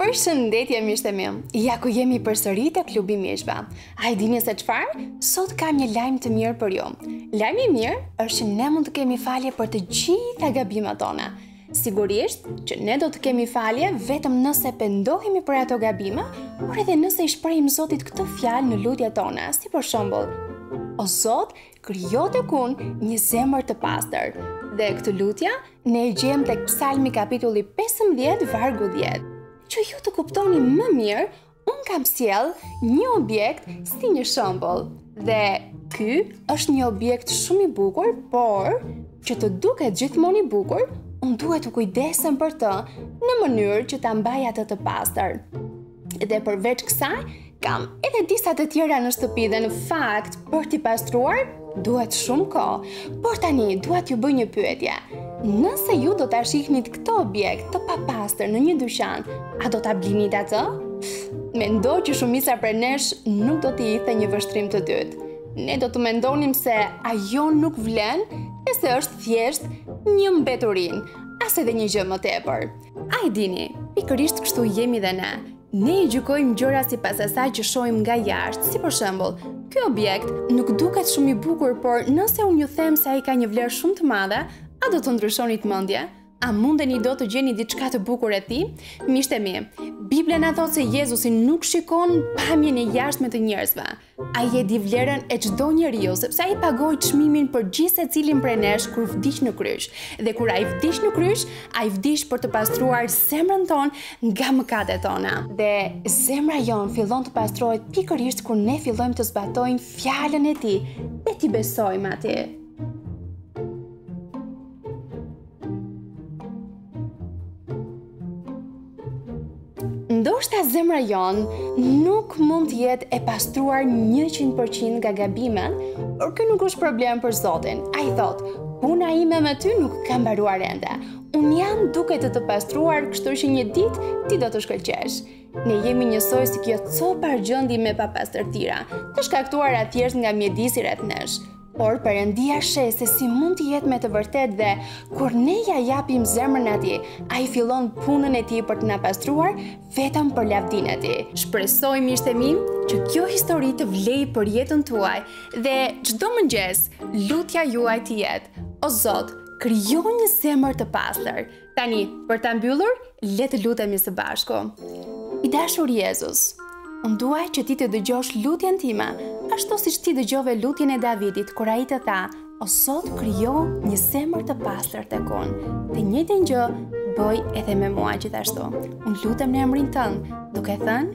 Përshëndetje miqtë e mi. Ja ku jemi përsëri te klubi i miqve. A e dini se çfarë? Sot kam një lajm të mirë për ju. Lajmi i mirë është që ne mund të kemi falje për të gjitha gabimet tona. Sigurisht që ne do të kemi falje vetëm nëse pendohemi për ato gabime, por edhe nëse i shprehim Zotit këto fjalë në lutjet tona, si për shembull, O Zot, krijo tek unë një zemër të pastër. Dhe këtë lutje, ne e gjejmë tek Psalmi kapitulli 15, vargu 10. Që ju të kuptoni më mirë, Unë kam sjell një objekt si një shembull dhe ky është një objekt shumë i bukur, por që të duket gjithmonë i bukur, unë duhet të kujdesem për të në mënyrë që ta mbaj atë të pastër. Dhe përveç kësaj, kam edhe disa të tjera në shtëpi dhe në fakt për t'i pastruar Duhet shumë kohë, por tani duhet t'ju bëj një pyetje. Nëse ju do ta shihnit këtë objekt të papastër në një dyqan, a do ta blinit atë? Mendoj që shumica prej nesh nuk do t'i hidhte një vështrim të dytë. Ne do të mendonim se ajo nuk vlen e se është thjesht një mbeturinë, as edhe një gjë më tepër. A e dini, pikërisht kështu jemi dhe ne. Ne i gjykojmë gjërat sipas asaj që shohim nga jashtë, si për shembull, ky objekt nuk duket shumë i bukur, por nëse unë ju them se ai ka një vlerë shumë të madhe, a do të ndryshonit mendje? A mundeni dot të gjeni diçka të bukur te ai? Miqtë e mi, Bibla na thotë se Jezusi nuk shikon pamjen e jashtme të njerëzve. Ai e di vlerën e çdo njeriu, sepse ai pagoi çmimin për gjithsecilin prej nesh kur vdiq në kryq. Dhe kur ai vdiq në kryq, ai vdiq për të pastruar zemrën tonë nga mëkatet tona. Dhe zemra jonë fillon të pastrohet pikërisht kur ne fillojmë të zbatojmë fjalën e tij dhe t'i besojmë atij. Ndoshta zemra jonë nuk mund të jetë e pastruar 100% nga gabimet, por kjo nuk është problem për Zotin. Ai thotë, puna ime me ty nuk ka mbaruar ende. Unë jam duke të pastruar, kështu që një ditë ti do të shkëlqesh. Ne jemi njësoj si kjo copë argjendi me papastërtira, të shkaktuara thjesht nga mjedisi rreth nesh. Por Perëndia sheh se si mund të jetë me të vërtetë dhe kur ne ia japim zemrën atij, ai fillon punën e tij për të na pastruar vetëm për lavdinë e tij. Shpresoj miqtë e mi që kjo histori të vlejë për jetën tuaj dhe çdo mëngjes lutja juaj të jetë: O Zot, krijo një zemër të pastër. Tani, për ta mbyllur, le të lutemi së bashku. I dashur Jezus, unë dua që ti të dëgjosh lutjen time, ashtu siç ti dëgjove lutjen e Davidit kur ai të tha, O Zot krijo një zemër të pastër tek unë. Dhe të njëjtën gjë bëj edhe me mua gjithashtu. Unë lutem në emrin tënd, duke thënë,